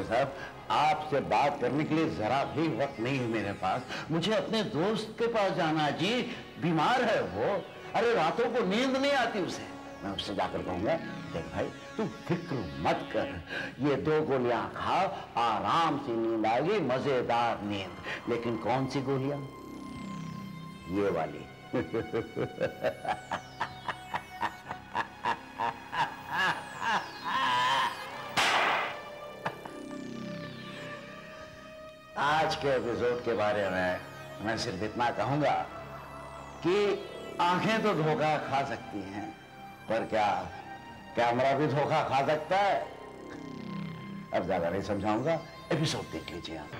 भाई साहब, आपसे बात करने के लिए जरा भी वक्त नहीं है मेरे पास। मुझे अपने दोस्त के पास जाना जी, बीमार है वो। अरे, रातों को नींद नहीं आती उसे। मैं उससे जाकर कहूँगा, देख भाई, तू फ़िक्र मत कर। ये दो गोलियाँ खा, आराम से नींद आएगी मज़ेदार नींद। लेकिन कौन सी गोलियाँ? ये वाली। के एपिसोड के बारे में मैं सिर्फ़ इतना कहूँगा कि आँखें तो धोखा खा सकती हैं, पर क्या कैमरा भी धोखा खा सकता है? अब ज़्यादा नहीं समझाऊँगा। एपिसोड देख लीजिए आप।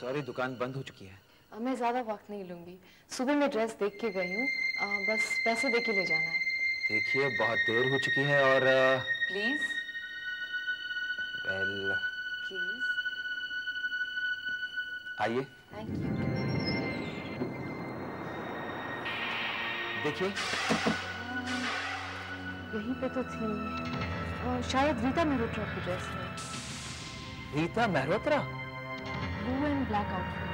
सॉरी दुकान बंद हो चुकी है। मैं ज़्यादा वक्त नहीं लूँगी। सुबह मैं ड्रेस देख के गई हूँ। बस पैसे दे के ले जाना है। देखिए बहुत देर हो चुकी है और प्लीज़ वेल प्लीज़ आइए। थैंक यू देखिए। यहीं पे तो थी। शायद रीता मेहरोत्रा की ड्रेस है। Rita Mehrotra? Blue and black outfit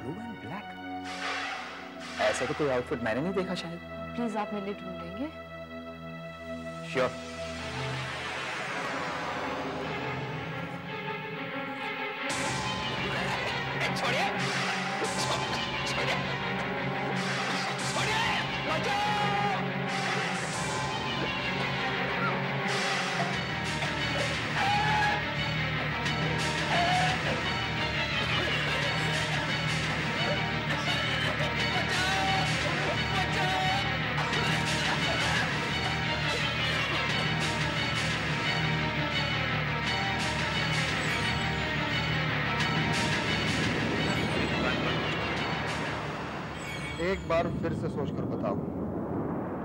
blue and black ऐसा तो कोई आउटफिट मैंने नहीं देखा शायद। प्लीज़ आप मेरे लिए ढूंढेंगे। श्योर एक बार फिर से सोचकर बताओ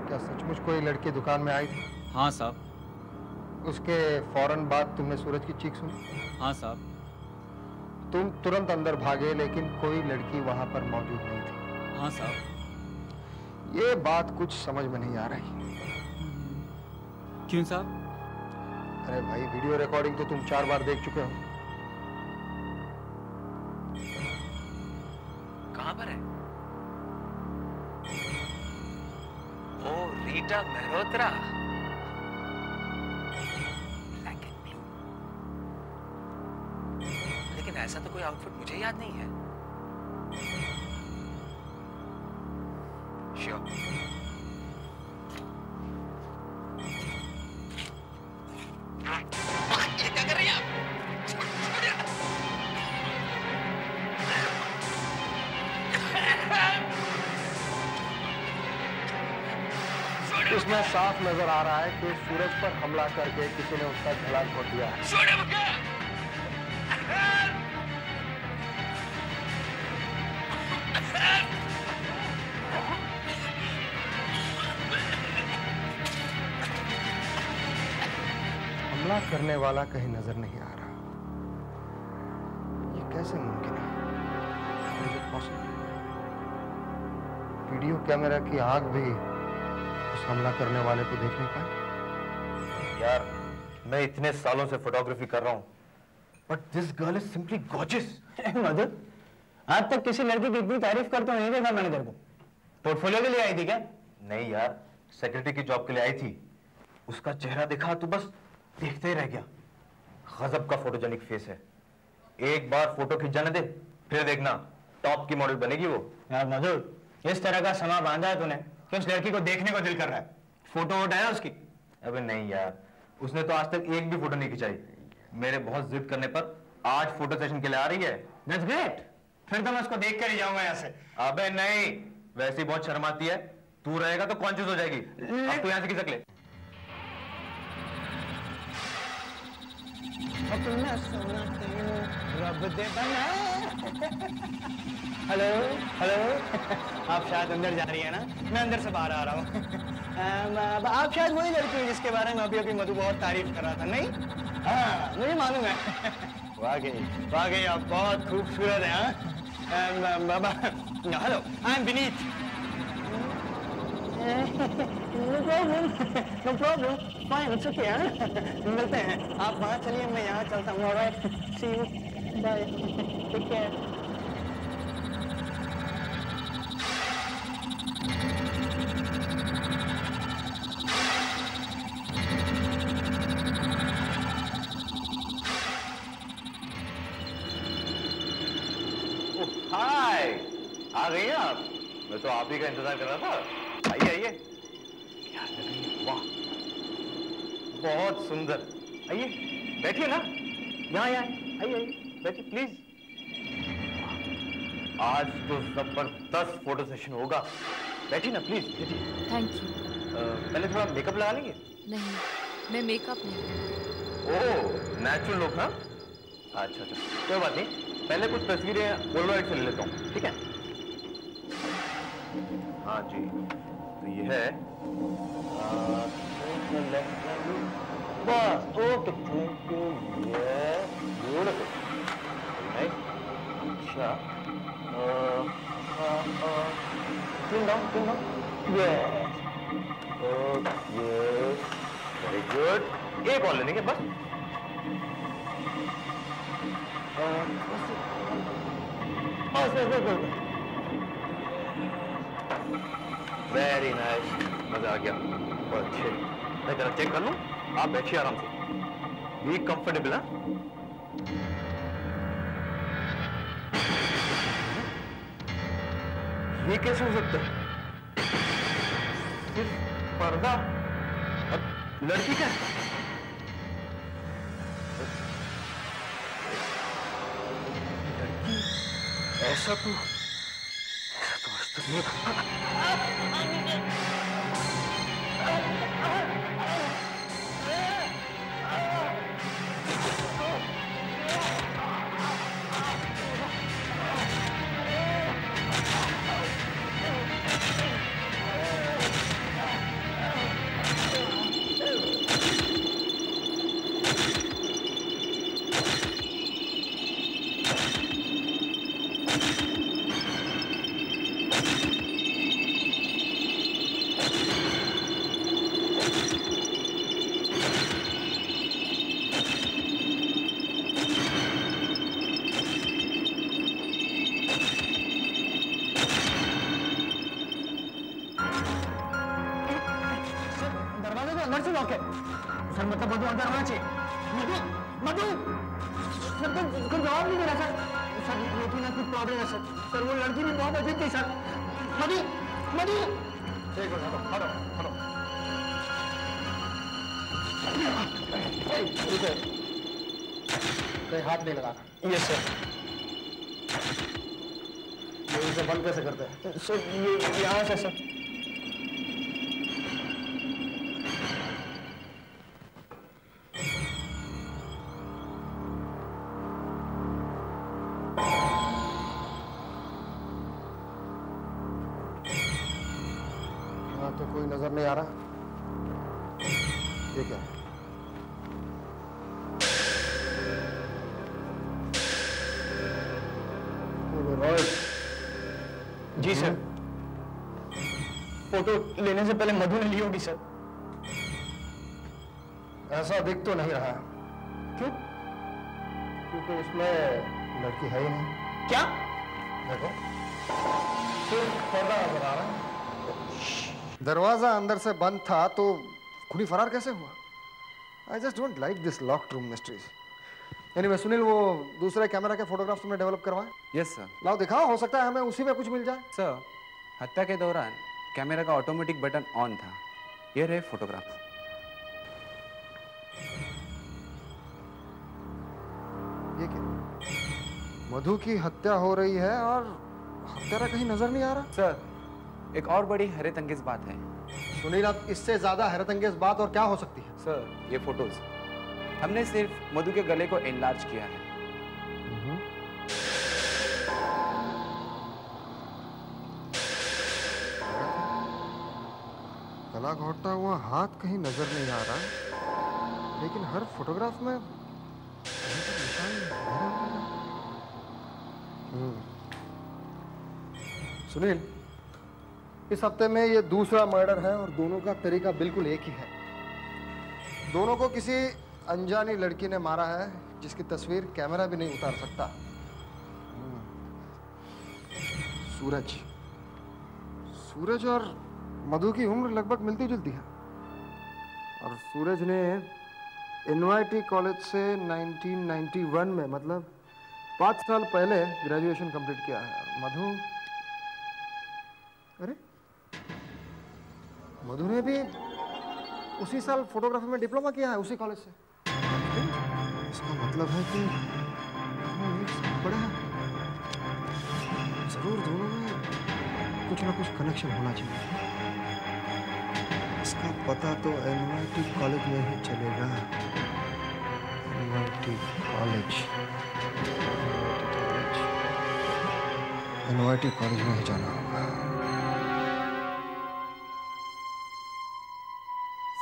क्या सचमुच कोई लड़की दुकान में आई थी? हाँ साहब। उसके फ़ौरन बाद तुमने सूरज की चीख सुनी? हाँ साहब। तुम तुरंत अंदर भागे लेकिन कोई लड़की वहाँ पर मौजूद नहीं थी। हाँ साहब। ये बात कुछ समझ में नहीं आ रही। क्यों साहब? अरे भाई वीडियो रिकॉर्डिंग तो तुम चार बार देख चुके हो। कहाँ पर है? रीटा मेहरोत्रा. लेकिन ऐसा तो कोई आउटफिट मुझे याद नहीं है इसमें साफ़ नज़र आ रहा है कि सूरज पर हमला करके किसी ने उसका गला घोट दिया है। हमला करने वाला कहीं नज़र नहीं आ रहा। ये कैसे मुमकिन है? वीडियो कैमरा की आग भी हमला करने वाले को देख नहीं पाई यार मैं इतने सालों से फोटोग्राफी कर रहा हूँ but this girl is simply gorgeous Madhur आज तक किसी लड़की की इतनी तारीफ़ करते नहीं देखा मैंने तेरे को। पोर्टफोलियो के लिए आई थी क्या? नहीं यार सेक्रेटरी की जॉब के लिए आई थी। उसका चेहरा देखा तो बस देखते ही रह गया। गजब का फोटोजेनिक फेस है। एक बार फ़ोटो खींच जाने दे फिर देखना टॉप की मॉडल बनेगी वो। यार मधुर इस तरह का समा बांधा है तूने। कि उस लड़की को देखने को दिल कर रहा है। फ़ोटो वोटो है उसकी? अबे नहीं यार उसने तो आज तक एक भी फ़ोटो नहीं खिंचाई। मेरे बहुत जिद करने पर आज फ़ोटो सेशन के लिए आ रही है। दैट्स ग्रेट फिर तो मैं उसको देख कर ही जाऊँगा यहाँ से। अबे नहीं वैसे ही बहुत शर्माती है। तू रहेगा तो कॉन्शियस हो जाएगी। अब तू यहाँ से खिसक ले। अपना सोना रब दे बना। हेलो हेलो आप शायद अंदर जा रही है ना? मैं अंदर से बाहर आ रहा हूँ। आप शायद वही लड़की हैं जिसके बारे में अभी अभी मधु बहुत तारीफ़ कर रहा था, नहीं? हाँ मुझे मालूम है। वाकई वाकई आप बहुत खूबसूरत हैं हाँ? Hello I am Vineet no problem no problem fine it's okay मिलते हैं। आप वहाँ चलिए, मैं यहाँ चलता हूँ alright see you bye take care hi आ गई हैं आप? मैं तो आप ही का इंतज़ार कर रहा था। आइए आइए। क्या वाह। बहुत सुंदर। आइए, बैठिए ना। यहाँ। आइए आइए। बैठिए प्लीज़ आज तो ज़बरदस्त फ़ोटो सेशन होगा। बैठिए ना प्लीज़ बैठिए थैंक यू पहले थोड़ा मेकअप लगा लेंगे? नहीं मैं मेकअप नहीं ओह नेचुरल लुक हाँ? अच्छा अच्छा। कोई बात नहीं। पहले कुछ तस्वीरें पोलराइड से ले लेता हूँ ठीक है? हाँ जी। तो ये है बस okay. Thank you yes beautiful clean down clean down yes very good एक और लेंगे बस वेरी नाइस मज़ा आ गया। बहुत अच्छे। मैं जरा चेक कर लूँ। आप बैठिए आराम से। बी कंफर्टेबल है? ये कैसे हो सकता है सिर्फ़ पर्दा अब लड़की का लड़की ऐसा तो ऐसा तो आज तक नहीं सर ये यहाँ से सर तो कोई नज़र नहीं आ रहा ठीक है? जी सर। फ़ोटो लेने से पहले मधु ने ली होगी सर। ऐसा दिख तो नहीं रहा। क्यों? क्योंकि इसमें लड़की है ही नहीं। क्या? देखो। सिर्फ़ पर्दा नज़र आ रहा है। दरवाज़ा अंदर से बंद था तो खुली फरार कैसे हुआ? I just don't like this locked room mysteries anyway Sunil वो दूसरे कैमरा के फोटोग्राफ्स तुमने डेवलप करवाए? यस सर लाओ दिखाओ हो सकता है हमें उसी में कुछ मिल जाए। सर हत्या के दौरान कैमरा का ऑटोमेटिक बटन ऑन था। ये रहे फोटोग्राफ ये क्या? मधु की हत्या हो रही है और हत्यारा कहीं नज़र नहीं आ रहा? सर एक और बड़ी हैरत अंगेज बात है। सुनील अब इससे ज़्यादा हैरत अंगेज बात और क्या हो सकती है? सर ये फ़ोटोज़ हमने सिर्फ़ मधु के गले को एनलार्ज किया है गला घोटता हुआ हाथ कहीं नज़र नहीं आ रहा, लेकिन हर फोटोग्राफ में। हम्म। सुनील, इस हफ़्ते में ये दूसरा मर्डर है और दोनों का तरीका बिल्कुल एक ही है दोनों को किसी अनजानी लड़की ने मारा है, जिसकी तस्वीर कैमरा भी नहीं उतार सकता। सूरज। सूरज और मधु की उम्र लगभग मिलती जुलती है। और सूरज ने एन कॉलेज से 1991 में मतलब पाँच साल पहले ग्रेजुएशन कंप्लीट किया है। मधु? अरे! मधु ने भी उसी साल फोटोग्राफी में डिप्लोमा किया है, उसी कॉलेज से। मतलब है कि हैं ज़रूर दोनों में कुछ ना कुछ कनेक्शन होना चाहिए। इसका पता तो एनवाईटी कॉलेज में ही चलेगा। एनवाईटी कॉलेज एनवाईटी कॉलेज में ही जाना होगा।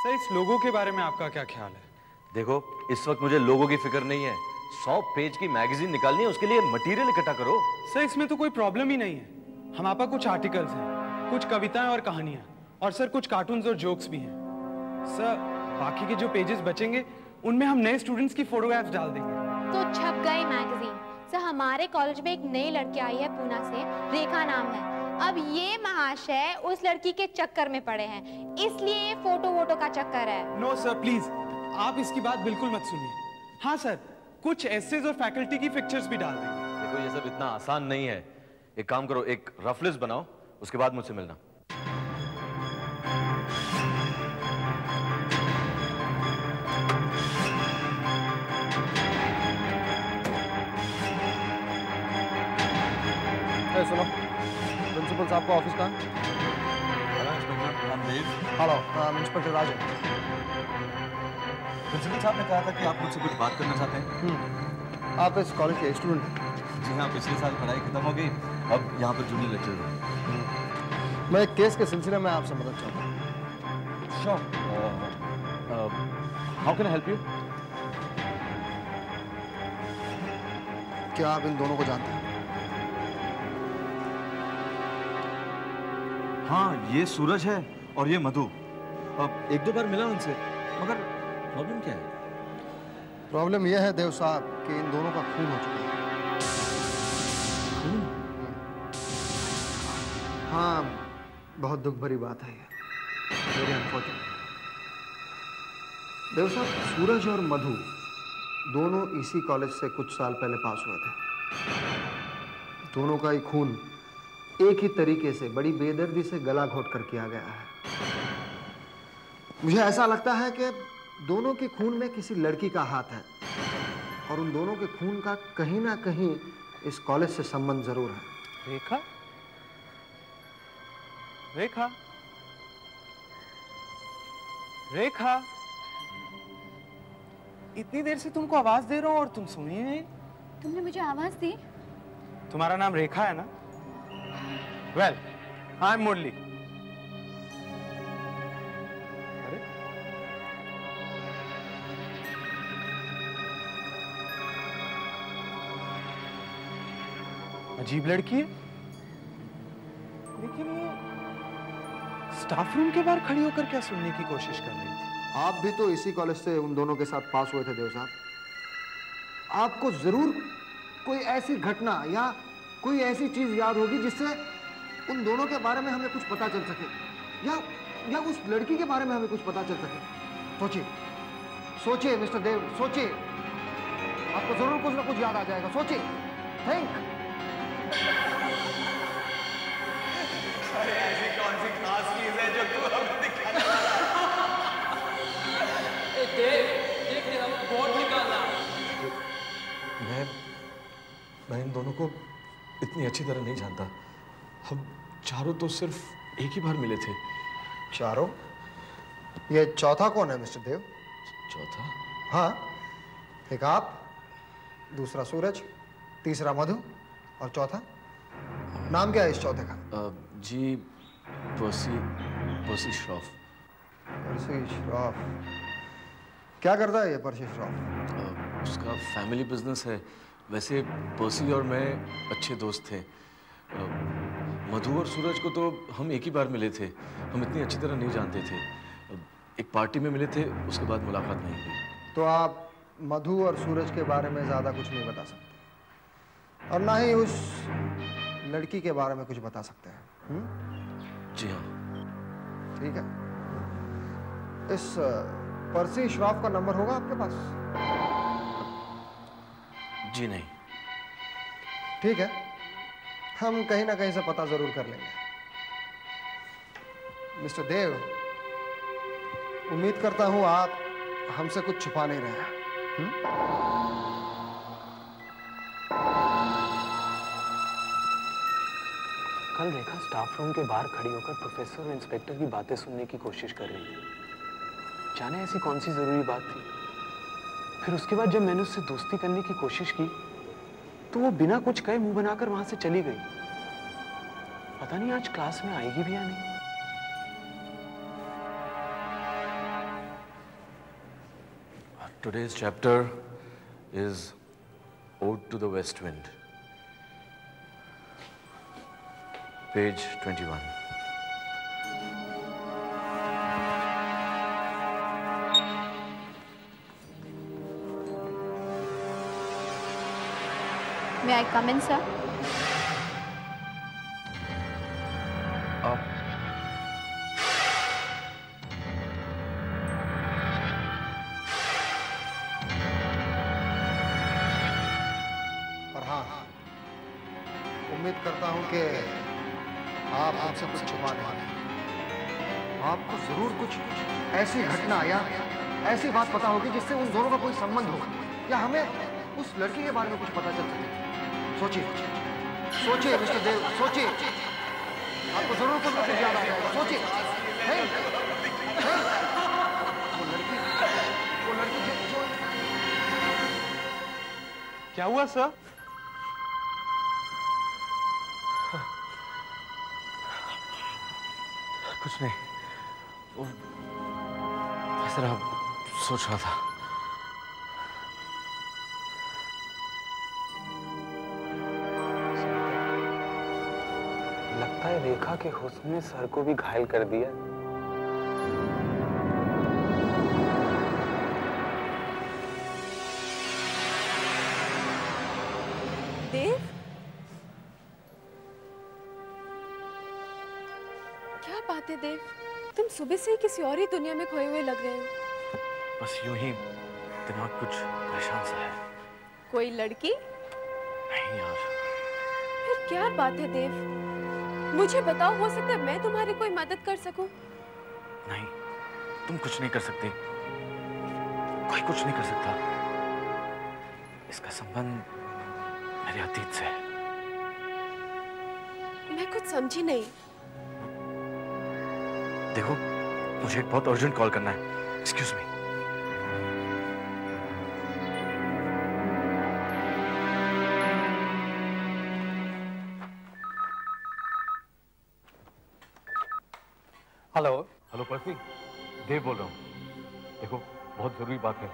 सर, इस लोगों के बारे में आपका क्या ख्याल है? देखो इस वक्त मुझे लोगों की फ़िक्र नहीं है। सौ पेज की मैगजीन निकालनी है उसके लिए मटेरियल इकट्ठा करो। सर इसमें तो कोई प्रॉब्लम ही नहीं है। हमारे पास कुछ आर्टिकल्स हैं कुछ कविताएँ और कहानियाँ और सर कुछ कार्टून और जोक्स भी हैं। सर बाकी के जो पेजेस बचेंगे उनमें हम नए स्टूडेंट्स की फोटोग्राफ्स डाल देंगे। तो छप गई मैगजीन सर हमारे कॉलेज में एक नई लड़की आई है पूना से रेखा नाम है। अब ये महाशय उस लड़की के चक्कर में पड़े हैं इसलिए ये फ़ोटो वोटो का चक्कर है। नो सर प्लीज़ आप इसकी बात बिल्कुल मत सुनिए। हाँ सर कुछ एसेज और फैकल्टी की पिक्चर्स भी डाल देंगे। देखो ये सब इतना आसान नहीं है। एक काम करो एक रफ लिस्ट बनाओ उसके बाद मुझसे मिलना। सुनो प्रिंसिपल साहब का ऑफ़िस कहाँ? हेलो इंस्पेक्टर राजन प्रिंसिपल साहब ने कहा था कि आप मुझसे कुछ बात करना चाहते हैं। आप इस कॉलेज के स्टूडेंट हैं। जी हाँ पिछले साल पढ़ाई खत्म हो गई। अब यहाँ पर जूनियर लेक्चर हूँ मैं एक केस के सिलसिले में आपसे मदद चाहता हूँ। हाउ कैन हेल्प यू क्या आप इन दोनों को जानते हैं? हाँ ये सूरज है और ये मधु। अब एक दो बार मिला उनसे मगर प्रॉब्लम क्या है? प्रॉब्लम यह है देव साहब कि इन दोनों का खून हो चुका है। खून? हाँ बहुत दुख भरी बात है ये वेरी अनफॉर्चुनेट देव साहब सूरज और मधु दोनों इसी कॉलेज से कुछ साल पहले पास हुए थे। दोनों का ही खून एक ही तरीके से बड़ी बेदर्दी से गला घोट कर किया गया है। मुझे ऐसा लगता है कि दोनों के खून में किसी लड़की का हाथ है। और उन दोनों के खून का कहीं ना कहीं इस कॉलेज से संबंध ज़रूर है। रेखा? रेखा? रेखा? इतनी देर से तुमको आवाज़ दे रहा हूँ और तुम सुनी नहीं। तुमने मुझे आवाज़ दी? तुम्हारा नाम रेखा है ना? वेल आई एम मुरली अजीब लड़की है। लेकिन वो स्टाफ रूम के बाहर खड़ी होकर क्या सुनने की कोशिश कर रही थी? आप भी तो इसी कॉलेज से उन दोनों के साथ पास हुए थे, देव साहब। आपको ज़रूर कोई ऐसी घटना या कोई ऐसी चीज़ याद होगी जिससे उन दोनों के बारे में हमें कुछ पता चल सके? या या उस लड़की के बारे में हमें कुछ पता चल सके? सोचिए। सोचिए, मिस्टर देव, सोचिए। आपको ज़रूर कुछ ना कुछ याद आ जाएगा। सोचिए। थिंक। ऐसी कौन सी खास चीज़ है जो तू हमें दिखाना मैं मैं इन दोनों को इतनी अच्छी तरह नहीं जानता। हम चारों तो सिर्फ़ एक ही बार मिले थे। चारों? ये चौथा कौन है मिस्टर देव? चौथा? हाँ। एक आप दूसरा सूरज तीसरा मधु। और चौथा? नाम क्या है इस चौथे का? जी Percy Percy Shroff. Percy Shroff. क्या करता है ये परसी श्रॉफ? उसका फैमिली बिज़नेस है। वैसे पर्सी और मैं अच्छे दोस्त थे। मधु और सूरज को तो हम एक ही बार मिले थे। हम इतनी अच्छी तरह नहीं जानते थे। एक पार्टी में मिले थे उसके बाद मुलाकात नहीं हुई। तो आप मधु और सूरज के बारे में ज़्यादा कुछ नहीं बता सकते? और ना ही उस लड़की के बारे में कुछ बता सकते हैं। हुँ? जी हाँ। ठीक है। इस परसी श्रॉफ का नंबर होगा आपके पास? जी नहीं। ठीक है। हम कहीं ना कहीं से पता ज़रूर कर लेंगे। मिस्टर देव उम्मीद करता हूँ आप हमसे कुछ छुपा नहीं रहे हैं। कल रेखा स्टाफ रूम के बाहर खड़ी होकर प्रोफेसर और इंस्पेक्टर की बातें सुनने की कोशिश कर रही थी। जाने ऐसी कौन सी ज़रूरी बात थी? फिर उसके बाद जब मैंने उससे दोस्ती करने की कोशिश की तो वो बिना कुछ कहे मुँह बनाकर वहाँ से चली गई। पता नहीं आज क्लास में आएगी भी या नहीं। Today's chapter is Ode to the West Wind. Page 21. May I come in, sir? ऐसी घटना या ऐसी बात पता होगी जिससे उन दोनों का कोई संबंध होगा। या हमें उस लड़की के बारे में कुछ पता चल सके। सोचिए सोचिए। मिस्टर देव, सोचिए। आपको ज़रूर कुछ कुछ याद आ जाएगा। सोचिए लड़की, वो लड़की क्या हुआ, सर? सोच रहा था लगता है रेखा के हुस्न ने सर को भी घायल कर दिया। देव? क्या बात है देव? तुम सुबह से ही किसी और ही दुनिया में खोए हुए लग रहे हो। बस यूँ ही दिमाग कुछ परेशान सा है। कोई लड़की? नहीं यार। फिर क्या बात है देव? मुझे बताओ हो सकता है मैं तुम्हारी कोई मदद कर सकूँ? नहीं तुम कुछ नहीं कर सकती। कोई कुछ नहीं कर सकता। इसका संबंध मेरे अतीत से है। मैं कुछ समझी नहीं। देखो मुझे एक बहुत अर्जेंट कॉल करना है। एक्सक्यूज मी पर्सी देव बोल रहा हूँ। देखो बहुत ज़रूरी बात है।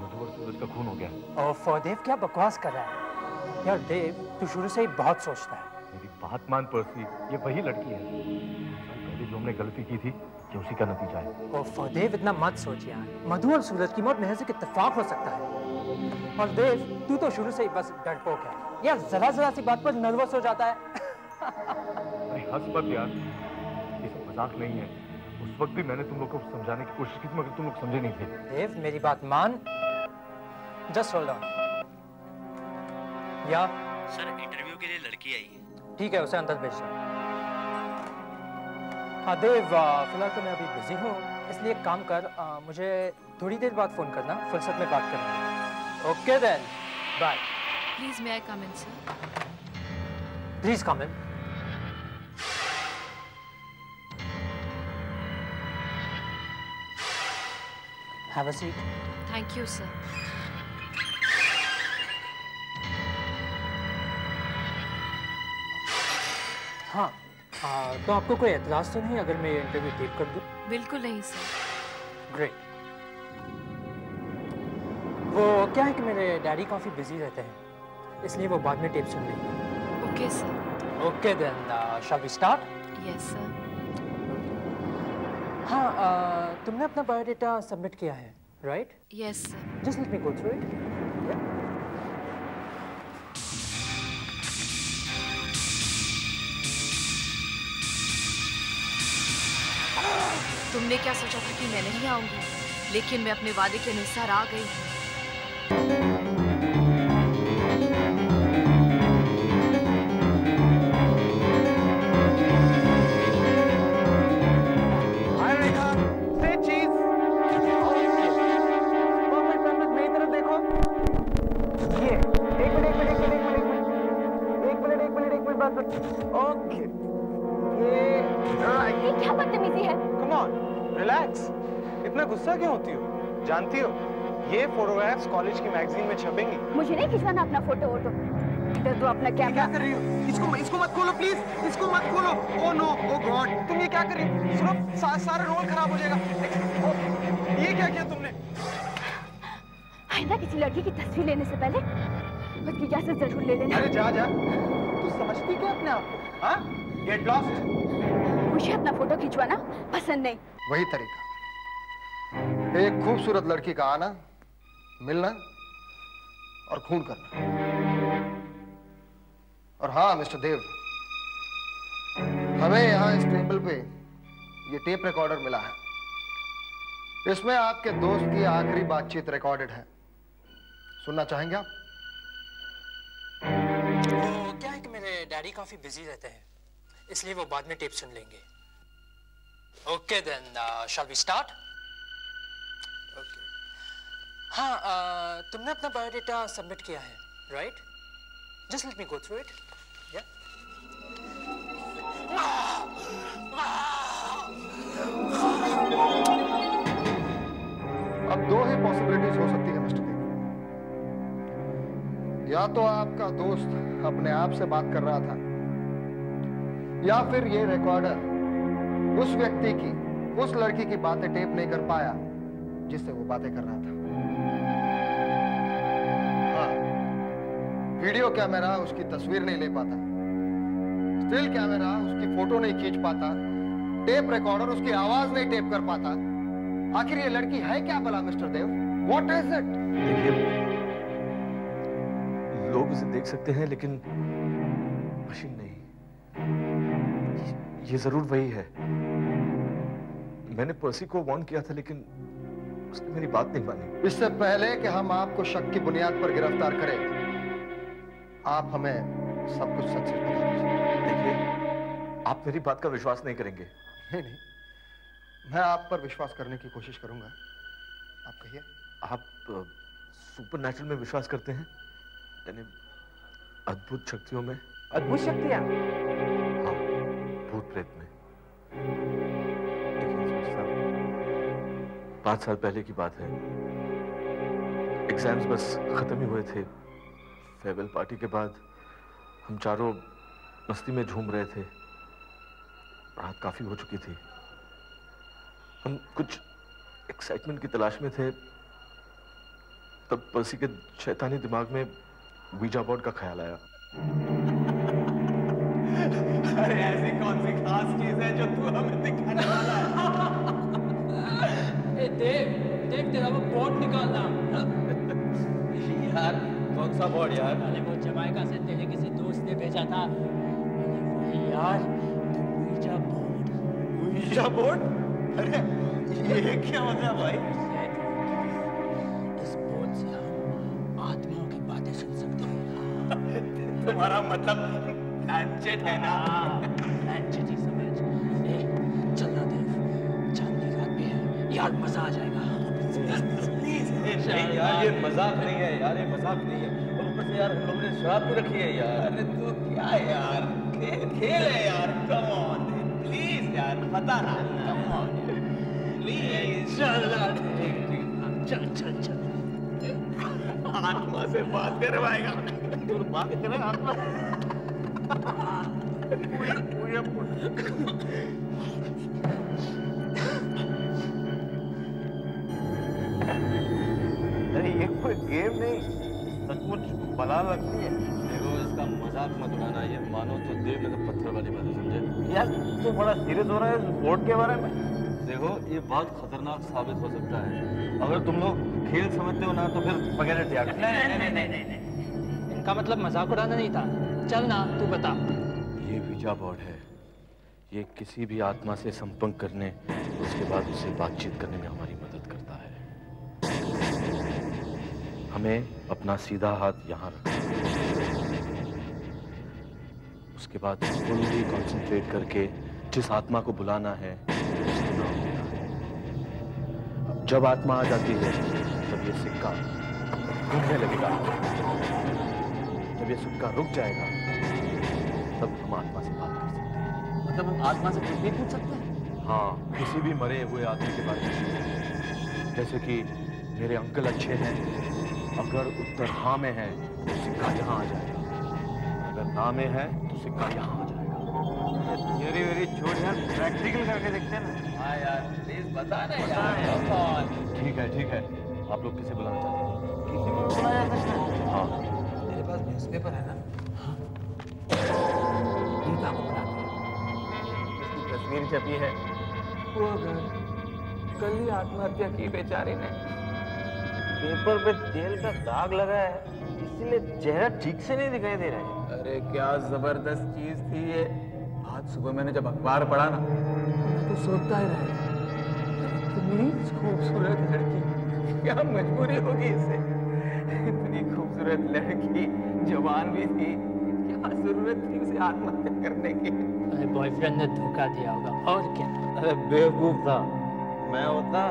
मधु और सूरज का खून हो गया। और देव क्या बकवास कर रहा है? यार देव तू शुरू से ही बहुत सोचता है। मेरी बात मान पर्सी। ये वही लड़की है। पहले जो हमने गलती की थी कि उसी का नतीजा है। और फदेव इतना मत सोच यार। मधु और सूरज की मौत महज एक इत्तेफाक हो सकता है। और देव तू तो शुरू से ही बस डरपोक है। यार जरा जरा सी बात पर नर्वस हो जाता है। अरे हंस मत यार। ये सब मज़ाक नहीं है। उस वक्त भी मैंने तुम लोग को समझाने की कोशिश की थी मगर तुम लोग समझे नहीं थे। देव मेरी बात मान। जस्ट होल्ड ऑन या सर इंटरव्यू के लिए लड़की आई है। ठीक है उसे अंदर भेज दो। हाँ देव फ़िलहाल तो मैं अभी बिज़ी हूँ। इसलिए काम कर आ, मुझे थोड़ी देर बाद फ़ोन करना। फुर्सत में बात करना। Okay then bye Please, may I come in, sir? Please come in. Have a seat. Thank you, sir. हाँ आ, तो आपको कोई एतराज़ तो नहीं अगर मैं ये इंटरव्यू टेप कर दूँ बिल्कुल नहीं, सर। ग्रेट वो क्या है कि मेरे डैडी काफ़ी बिज़ी रहते हैं इसलिए वो बाद में टेप सुन लेंगे okay sir okay then shall we start Yes, sir. हाँ आ, तुमने अपना बायोडाटा सबमिट किया है right sir. Just let me go through it तुमने क्या सोचा था कि मैं नहीं आऊँगी? लेकिन मैं अपने वादे के अनुसार आ गई हूँ। गुस्सा क्यों होती हो? जानती हो? ये फोटोग्राफ्स कॉलेज की मैगजीन में छपेंगी। मुझे नहीं खिंचवाना अपना फ़ोटो वोटो इधर दो अपना कैमरा क्या कर रही हो? इसको इसको मत खोलो प्लीज़ इसको मत खोलो। ओ नो ओ गॉड तुम ये क्या कर रही हो? सुनो सा, सारा रोल खराब हो जाएगा। ओ, ये क्या किया तुमने? आइंदा किसी लड़की की तस्वीर लेने से पहले उसकी इजाज़त ज़रूर ले लेना। अरे जा जा। तू समझती क्या अपने आप हाँ? गेट लॉस्ट मुझे अपना फ़ोटो खिंचवाना पसंद नहीं। वही तरीका। एक खूबसूरत लड़की का आना, मिलना और खून करना। और हाँ मिस्टर देव, हमें यहाँ इस टेबल पे ये टेप रिकॉर्डर मिला है। इसमें आपके दोस्त की आखिरी बातचीत रिकॉर्डेड है। सुनना चाहेंगे आप? वो क्या है कि मेरे डैडी काफ़ी बिज़ी रहते हैं, इसलिए वो बाद में टेप सुन लेंगे। Okay then shall we start हाँ आ, तुमने अपना बायोडाटा सबमिट किया है right just let me go through it अब दो ही पॉसिबिलिटीज हो सकती है मिस्टर या तो आपका दोस्त अपने आप से बात कर रहा था या फिर ये रिकॉर्डर उस व्यक्ति की उस लड़की की बातें टेप नहीं कर पाया जिससे वो बातें कर रहा था। वीडियो कैमरा उसकी तस्वीर नहीं ले पाता। स्टिल कैमरा उसकी फ़ोटो नहीं खींच पाता। टेप रिकॉर्डर उसकी आवाज़ नहीं टेप कर पाता। आखिर ये लड़की है क्या भला mister Dev? What is it देखिए लोग उसे देख सकते हैं लेकिन मशीन नहीं। ये ज़रूर वही है। मैंने पर्सी को वार्न किया था लेकिन उसने मेरी बात नहीं मानी। इससे पहले कि हम आपको शक की बुनियाद पर गिरफ़्तार करें। आप हमें सब कुछ सच सच बता दीजिए। देखिए आप मेरी बात का विश्वास नहीं करेंगे। नहीं नहीं। मैं आप पर विश्वास करने की कोशिश करूँगा। आप कहिए। आप सुपर नेचुरल में विश्वास करते हैं? यानी अद्भुत शक्तियों में? अद्भुत शक्तियाँ? हाँ भूत प्रेत में। पाँच साल पहले की बात है। एग्ज़ाम्स बस खत्म ही हुए थे। फेयरवेल पार्टी के बाद हम चारों मस्ती में झूम रहे थे। रात काफ़ी हो चुकी थी। हम कुछ एक्साइटमेंट की तलाश में थे। तब पर्सी के शैतानी दिमाग में वीज़ा बोर्ड का ख्याल आया। अरे ऐसी कौन सी खास चीज़ है जो तू हमें दिखाने वाला है? ए देव देव तेरा वो बोर्ड निकालना। यार कौन सा बोर्ड यार? अरे वो जमाइका से तेरे किसी दोस्त ने भेजा था। अरे वही यार वीज़ा बोर्ड वीज़ा बोर्ड अरे ये क्या मतलब भाई? इस बोर्ड से हम आत्माओं की बातें सुन सकते हैं। तुम्हारा मतलब प्लानचेट है ना? प्लानचेट ही समझ। ए चल ना देव चांदनी रात पे है। यार मज़ा आ जाएगा। प्लीज़ नहीं यार ये मज़ाक नहीं है यार ये मज़ाक नहीं है। और ऊपर से यार हम लोगों ने शराब भी रखी है यार? अरे तो क्या यार? खेल खेल है यार कम ऑन प्लीज़ यार पता ना कम ऑन प्लीज़ चल चल चल। आत्मा से बात करवाएगा। तू बात करे आत्मा अरे गेम नहीं सचमुच बला लगती है। देखो इसका मज़ाक मत उड़ाना ये मानो तो देव ने तो पत्थर वाली बात समझे। यार तू बड़ा सीरियस हो रहा है इस बोर्ड के बारे में? देखो ये बहुत खतरनाक साबित हो सकता है। अगर तुम लोग खेल समझते हो ना तो फिर वगैरह त्याग नहीं नहीं नहीं नहीं नहीं इनका मतलब मज़ाक उड़ाना नहीं था। चल ना तू बता। ये वीज़ा बोर्ड है। ये किसी भी आत्मा से संपर्क करने उसके बाद उससे बातचीत करने में हमारी मदद करता है हमें अपना सीधा हाथ यहाँ रखना उसके बाद फुल्ली कंसंट्रेट करके जिस आत्मा को बुलाना है है। जब आत्मा आ जाती है तब ये सिक्का घूमने लगेगा। जब ये सिक्का रुक जाएगा तब हम आत्मा से बात कर सकते हैं। मतलब हम आत्मा से कुछ भी पूछ सकते हैं? हाँ किसी भी मरे हुए आदमी के बारे में। जैसे कि मेरे अंकल अच्छे हैं अगर उत्तर हाँ में है तो सिक्का यहाँ आ जाएगा। अगर ना में है तो सिक्का यहाँ आ जाएगा। थियरी वेरी छोड़ यार प्रैक्टिकल करके देखते हैं ना। हाँ यार प्लीज़ बता ना यार। ठीक है ठीक है। आप लोग किसे बुलाना चाहते हैं? किसी को बुलाया सकता है? हाँ। मेरे पास न्यूज़पेपर है ना? गीता को बुलाते हैं। तस्वीर छपी है। वो घर कल ही आत्महत्या की बेचारी ने पेपर पे तेल का दाग लगा है इसीलिए चेहरा ठीक से नहीं दिखाई दे रहा है। अरे क्या ज़बरदस्त चीज़ थी ये। आज सुबह मैंने जब अखबार पढ़ा ना तो सोचता ही रहा इतनी खूबसूरत लड़की क्या मजबूरी होगी इसे? इतनी खूबसूरत लड़की जवान भी थी क्या ज़रूरत थी उसे आत्महत्या करने की? बॉयफ्रेंड ने धोखा दिया होगा और क्या? अरे बेवकूफ़ था। मैं होता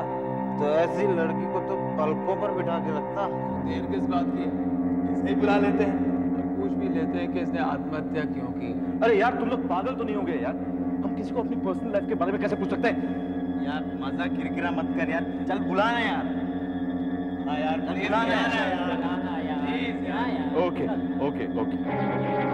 तो ऐसी लड़की को तो पलकों पर बिठा के रखता। देर किस बात की? इसे बुला लेते हैं। और पूछ भी लेते हैं कि इसने आत्महत्या क्यों की? अरे यार तुम लोग पागल तो नहीं होंगे यार। हम किसी को अपनी पर्सनल लाइफ के बारे में कैसे पूछ सकते हैं? यार मज़ा किरकिरा मत कर यार। चल बुला ना यार। हाँ यार चल बुला ना यार ओके ओके ओके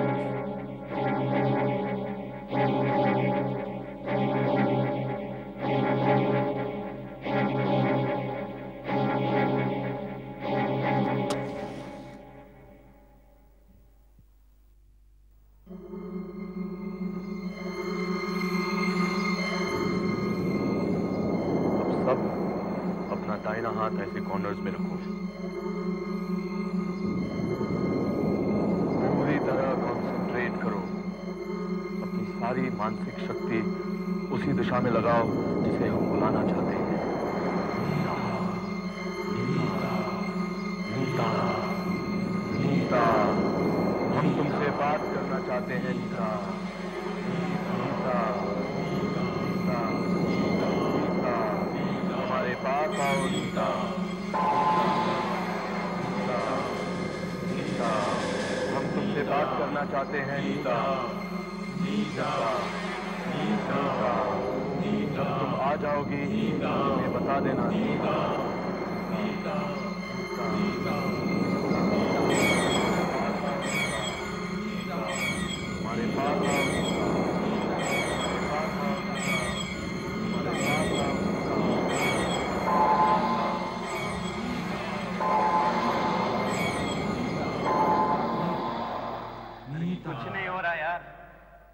बात करना चाहते हैं नीता। नीता नीता नीता। तुम आ जाओगी तुम्हें बता देना। नीता नीता नीता हमारे पास आओ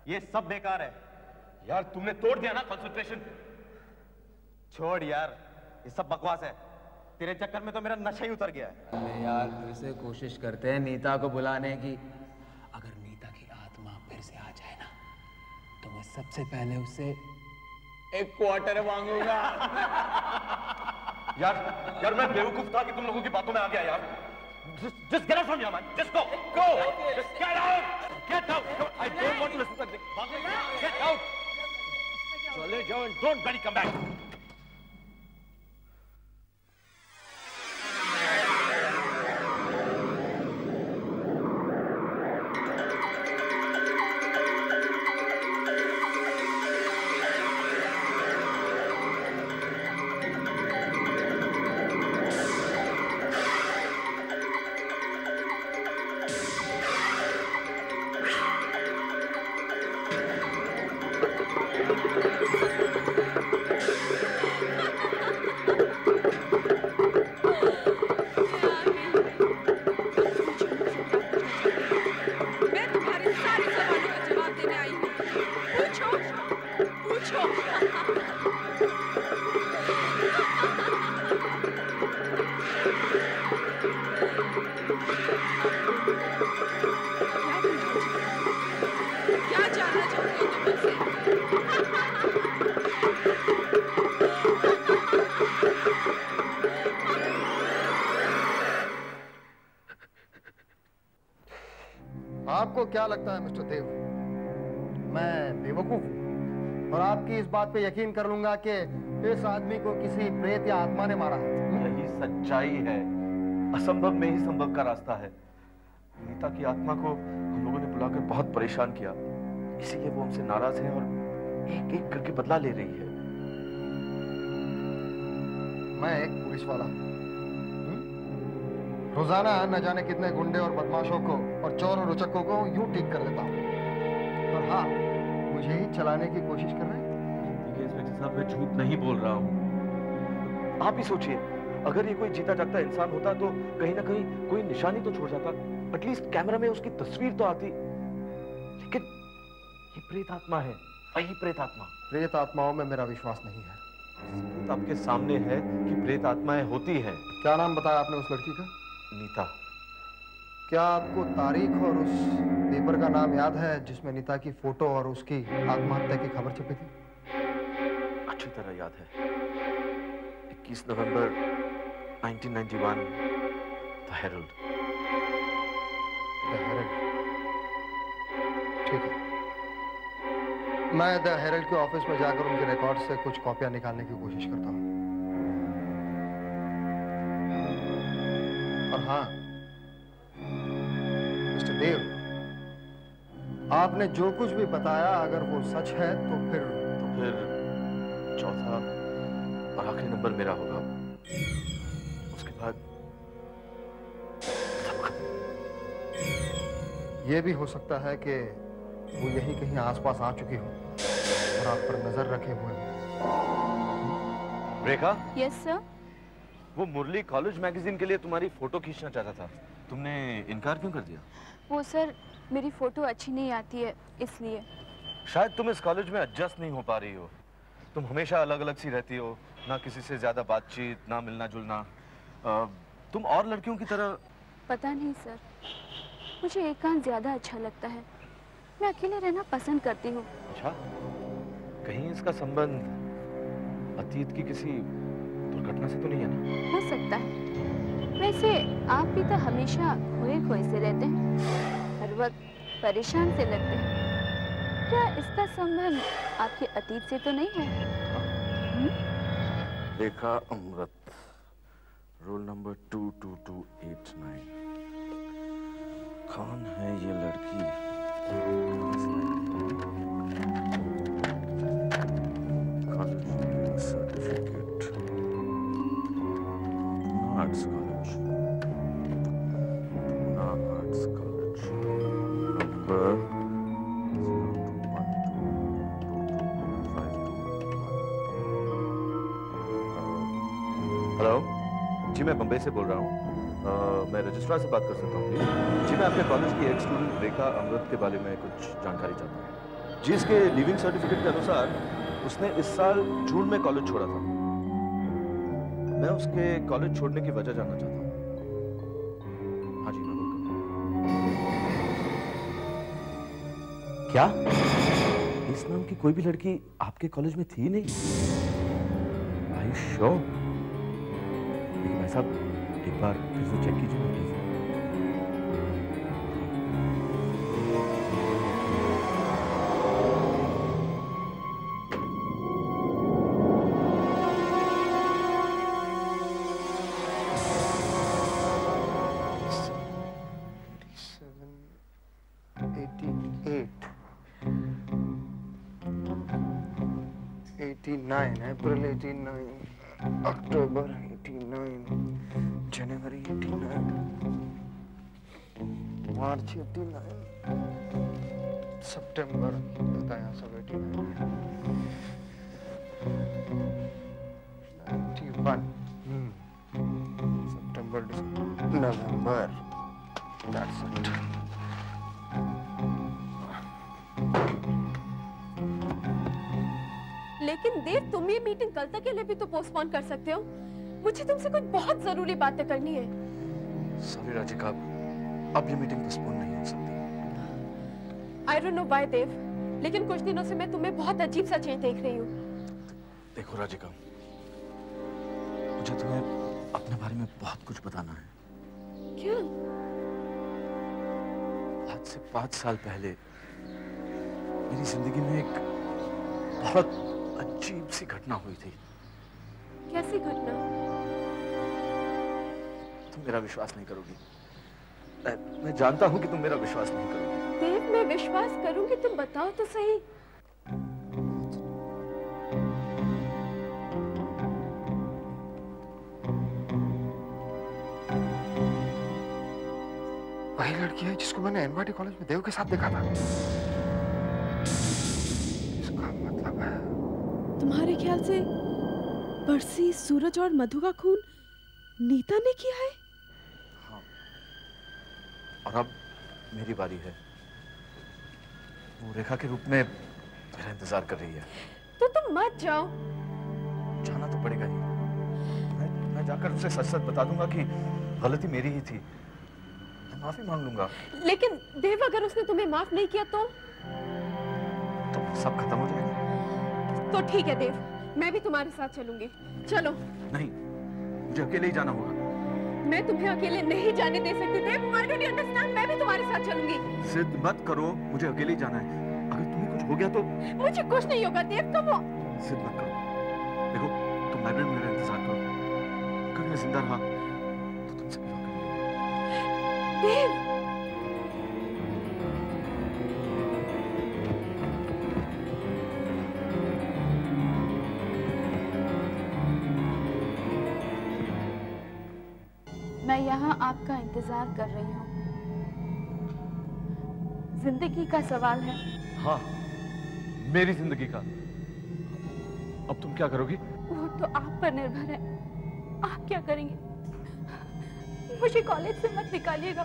ये सब बेकार है। यार तुमने तोड़ दिया ना कंसंट्रेशन छोड़ यार ये सब बकवास है। तेरे चक्कर में तो मेरा नशा ही उतर गया है। अरे यार फिर से कोशिश करते हैं नीता को बुलाने की। अगर नीता की आत्मा फिर से आ जाए ना तो मैं सबसे पहले उसे एक क्वार्टर मांगूँगा। यार यार मैं बेवकूफ़ था कि तुम लोगों की बातों में आ गया यार Just, just get out from here, man. Just go. Go. Just get out. Get out. I don't want to listen to something. Get out. Chale, Joe, and don't bloody come back. क्या लगता है mister देव? मैं बेवकूफ़ और आपकी इस बात पे यकीन कर लूँगा कि इस आदमी को किसी प्रेत या आत्मा ने मारा यही सच्चाई है। असंभव में ही संभव का रास्ता है। नीता की आत्मा को हम लोगों ने बुलाकर बहुत परेशान किया। इसीलिए वो हमसे नाराज़ है और एक एक करके बदला ले रही है। मैं एक पुलिस वाला हूँ? रोज़ाना न जाने कितने गुंडे और बदमाशों को और चोर और उचक्कों को यूँ ठीक कर देता हूँ। और हाँ मुझे ही चलाने की कोशिश कर रहे हैं। इंस्पेक्टर साहब मैं झूठ नहीं बोल रहा हूँ। आप ही सोचिए अगर ये कोई जीता जागता इंसान होता तो कहीं ना कहीं कोई निशानी तो छोड़ जाता। एटलीस्ट कैमरा में उसकी तस्वीर तो आती। लेकिन ये प्रेत आत्मा है वही प्रेत आत्मा। प्रेत आत्माओं में मेरा विश्वास नहीं है। सबूत आपके सामने है कि प्रेत आत्माएँ होती हैं। क्या नाम बताया आपने उस लड़की का? नीता। क्या आपको तारीख और उस पेपर का नाम याद है जिसमें नीता की फ़ोटो और उसकी आत्महत्या की खबर छपी थी? अच्छी तरह याद है। 21 नवंबर 1991 द हेरल्ड। The Herald. ठीक है। मैं द हेरल्ड के ऑफ़िस में जाकर उनके रिकॉर्ड से कुछ कॉपियाँ निकालने की कोशिश करता हूँ। हाँ। मिस्टर देव, आपने जो कुछ भी बताया, अगर वो सच है तो फिर तो फिर चौथा और आखिरी नंबर मेरा होगा। उसके बाद ये भी हो सकता है कि वो यही कहीं आसपास आ चुकी हो और आप पर नज़र रखे हुए हो। रेखा? यस सर वो मुरली कॉलेज मैगजीन के लिए तुम्हारी फ़ोटो खींचना चाहता था। तुमने इनकार क्यों कर दिया? वो सर मेरी फ़ोटो अच्छी नहीं आती है इसलिए। शायद तुम इस कॉलेज में एडजस्ट नहीं हो पा रही हो। तुम हमेशा अलग अलग सी रहती हो ना किसी से ज़्यादा बातचीत ना मिलना जुलना तुम और लड़कियों की तरह पता नहीं सर मुझे एकांत ज़्यादा अच्छा लगता है। मैं अकेले रहना पसंद करती हूँ। अच्छा। कहीं इसका संबंध अतीत की किसी दुर्घटना से तो नहीं है ना? हो सकता है। वैसे आप भी तो हमेशा खोए खोए से रहते हैं। हर वक्त परेशान से लगते हैं। क्या इसका संबंध आपके अतीत से तो नहीं है? Rekha Amrit. Roll number two two two eight nine कौन है ये लड़की? Arts college. Arts college. Number hello जी, मैं बम्बई से बोल रहा हूँ। मैं रजिस्ट्रार से बात कर सकता हूँ जी, मैं आपके कॉलेज की एक स्टूडेंट रेखा अमृत के बारे में कुछ जानकारी चाहता हूँ। जी इसके लिविंग सर्टिफिकेट के अनुसार, उसने इस साल जून में कॉलेज छोड़ा था। मैं उसके कॉलेज छोड़ने की वजह जानना चाहता हूँ। हाँ जी, मैं क्या? इस नाम की कोई भी लड़की आपके कॉलेज में थी नहीं? आई श्योर लेकिन भाई साहब, एक बार फिर से चेक कीजिए जनवरी एटी नाइन। मार्च एटी नाइन। सितंबर बताया सब एटी नाइन। नाइन्टी वन सितंबर नवंबर। That's it. लेकिन देव तुम ये मीटिंग कल तक के लिए भी तो पोस्टपोन कर सकते हो। मुझे तुमसे कुछ बहुत ज़रूरी बातें करनी है। सॉरी राधिका अब ये मीटिंग पोस्टपोन नहीं हो सकती। I don't know why Dev लेकिन कुछ दिनों से मैं तुम्हें बहुत अजीब सा चेंज देख रही हूँ। देखो राधिका मुझे तुम्हें अपने बारे में बहुत कुछ बताना है। क्या? आज से पाँच साल पहले मेरी ज़िंदगी में एक बहुत अजीब सी घटना हुई थी। कैसी घटना? तुम मेरा विश्वास नहीं करोगी। मैं, मैं जानता हूँ कि तुम मेरा विश्वास नहीं करोगी। देव मैं विश्वास करूँगी तुम बताओ तो सही। वही लड़की है जिसको मैंने एनवाईटी कॉलेज में देव के साथ देखा था। इसका मतलब है तुम्हारे ख्याल से परसी सूरज और मधु का खून नीता ने किया है? और अब मेरी बारी है। वो रेखा के रूप में मेरा इंतज़ार कर रही है। तो तुम मत जाओ। जाना तो पड़ेगा ही। मैं, मैं जाकर उसे सच सच बता दूँगा कि गलती मेरी ही थी। मैं माफ़ी मांग लूँगा। लेकिन देव अगर उसने तुम्हें माफ़ नहीं किया तो? तो सब खत्म हो जाएगा। तो ठीक है देव मैं भी तुम्हारे साथ चलूँगी। चलो। नहीं मुझे अकेले ही जाना होगा। मैं तुम्हें अकेले नहीं जाने दे सकती देव डोंट यू अंडरस्टैंड मैं भी तुम्हारे साथ चलूँगी। जिद मत करो मुझे अकेले जाना है। अगर तुम्हें कुछ हो गया तो मुझे कुछ नहीं होगा देव तुम हो। जिद मत करो। देखो तुम लाइब्रेरी में मेरा इंतज़ार करो। अगर मैं ज़िंदा रहा तो तुमसे देव मैं यहाँ आपका इंतज़ार कर रही हूँ। ज़िंदगी का सवाल है। हाँ मेरी ज़िंदगी का। अब तुम क्या करोगी? वो तो आप पर निर्भर है। आप क्या करेंगे? मुझे कॉलेज से मत निकालिएगा।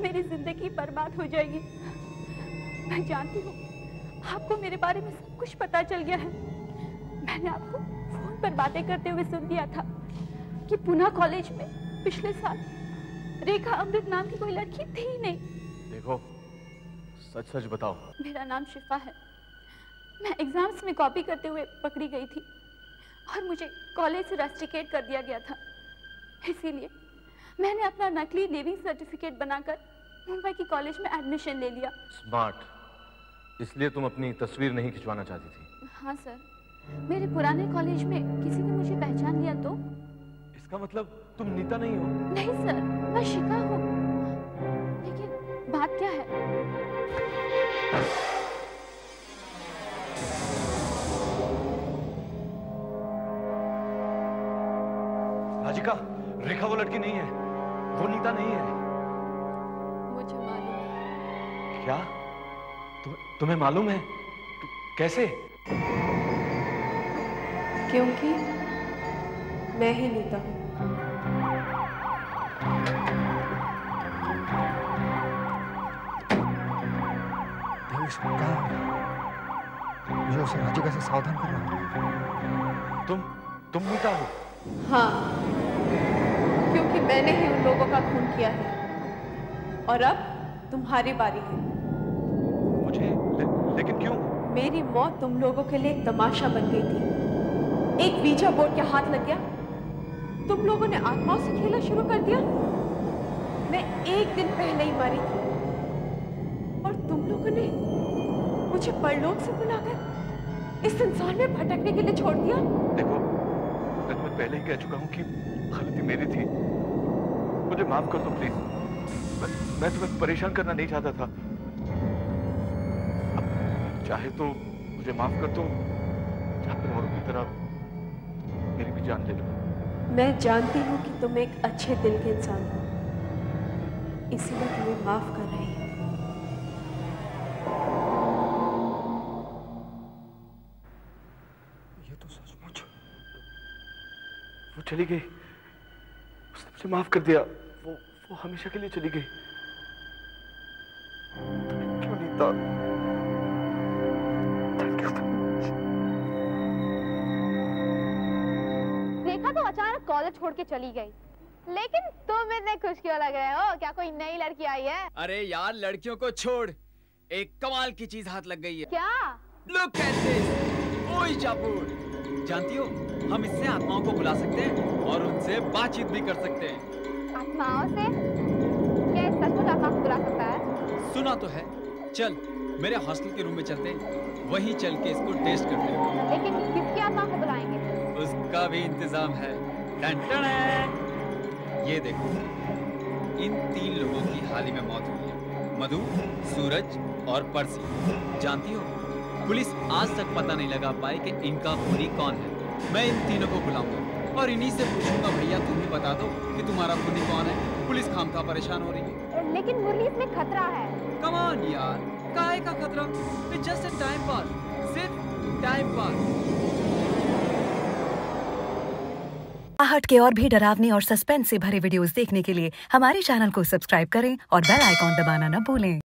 मेरी ज़िंदगी बर्बाद हो जाएगी। मैं जानती हूँ आपको मेरे बारे में सब कुछ पता चल गया है। मैंने आपको फ़ोन पर बातें करते हुए सुन दिया था कि पुनः कॉलेज में पिछले साल रेखा अमृत नाम की कोई लड़की थी ही नहीं। देखो सच सच बताओ। मेरा नाम शिफा है। मैं एग्ज़ाम्स में कॉपी करते हुए पकड़ी गई थी और मुझे कॉलेज से रस्टिकेट कर दिया गया था। इसीलिए मैंने अपना नकली लिविंग सर्टिफिकेट बनाकर मुंबई की कॉलेज में एडमिशन ले लिया। स्मार्ट इसलिए तुम अपनी तस्वीर नहीं खिंचवाना चाहती थी। हाँ सर। मेरे पुराने कॉलेज में किसी ने मुझे पहचान लिया तो? इसका मतलब तुम नीता नहीं हो? नहीं सर मैं शिका हूँ। लेकिन बात क्या है? राजिका रेखा वो लड़की नहीं है। वो नीता नहीं है। मुझे मालूम है। क्या? तुम, तुम्हें मालूम है? तो कैसे? क्योंकि मैं ही नीता हूँ। कहाँ है? मुझे उसे राजिका से सावधान करना। तुम तुम नीता हो हाँ क्योंकि मैंने ही उन लोगों का खून किया है। और अब तुम्हारी बारी है। मुझे? ले, लेकिन क्यों? मेरी मौत तुम लोगों के लिए एक तमाशा बन गई थी। एक वीज़ा बोर्ड के हाथ लग गया। तुम लोगों ने आत्माओं से खेलना शुरू कर दिया। मैं एक दिन पहले ही मरी थी। और तुम लोगों ने मुझे परलोक से बुलाकर इस संसार में भटकने के लिए छोड़ दिया। देखो मैं तुम्हें पहले ही कह चुका हूँ कि गलती मेरी थी। मुझे माफ़ कर दो प्लीज़ मैं, मैं तुम्हें परेशान करना नहीं चाहता था। अब चाहे तो मुझे माफ़ कर दो या फिर औरों की तरह मेरी भी जान ले लो। मैं जानती हूँ कि तुम एक अच्छे दिल के इंसान हो। इसीलिए तुम्हें माफ़ कर रही चली गई। उसने मुझे माफ़ कर दिया। वो वो हमेशा के लिए चली गई। तुम्हें क्यों नहीं था. रेखा तो अचानक कॉलेज छोड़ के चली गई। लेकिन तुम इतने खुश क्यों लग रहे हो? क्या कोई नई लड़की आई है? अरे यार लड़कियों को छोड़। एक कमाल की चीज़ हाथ लग गई है। क्या? लुक एट दिस ओई चापुर जानती हो? हम इससे आत्माओं को बुला सकते हैं और उनसे बातचीत भी कर सकते हैं। आत्माओं से? क्या इस सचमुच आत्मा को बुला सकता है? सुना तो है। चल मेरे हॉस्टल के रूम में चलते हैं। वहीं चल के इसको टेस्ट करते हैं। लेकिन किसकी आत्मा को बुलाएँगे? उसका भी इंतज़ाम है। टन है। ये देखो इन तीन लोगों की हाल ही में मौत हुई है। मधु सूरज और परसी। जानती हो? पुलिस आज तक पता नहीं लगा पाई कि इनका खूनी कौन है। मैं इन तीनों को बुलाऊँगा और इन्हीं से पूछूँगा भैया तुम ही बता दो कि तुम्हारा खूनी कौन है? पुलिस खामखा परेशान हो रही है। लेकिन मुरली इसमें खतरा है। कमान यार। काहे का खतरा? जस्ट अ टाइम पास सिर्फ़ टाइम पास आहट के और भी डरावने और सस्पेंस से भरे वीडियोस देखने के लिए हमारे चैनल को सब्सक्राइब करें और बेल आइकॉन दबाना न भूलें।